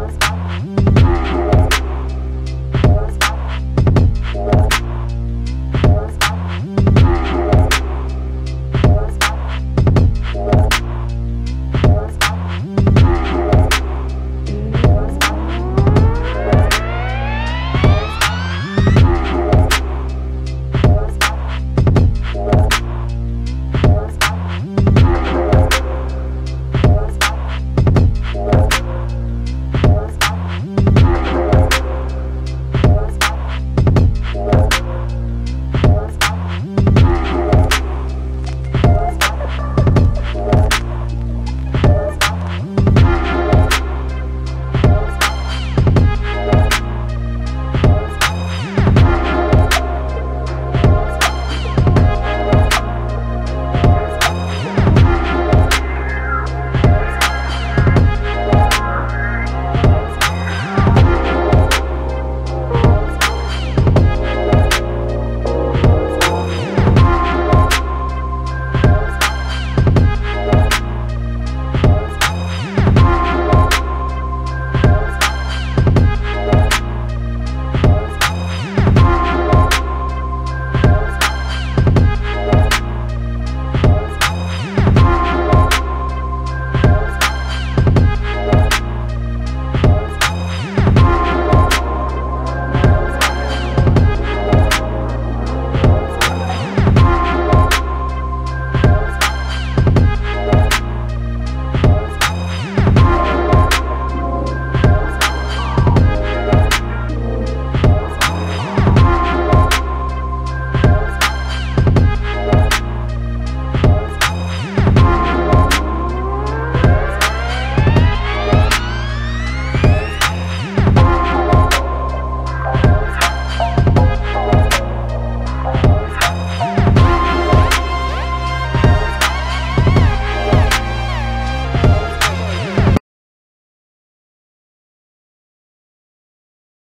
Bye.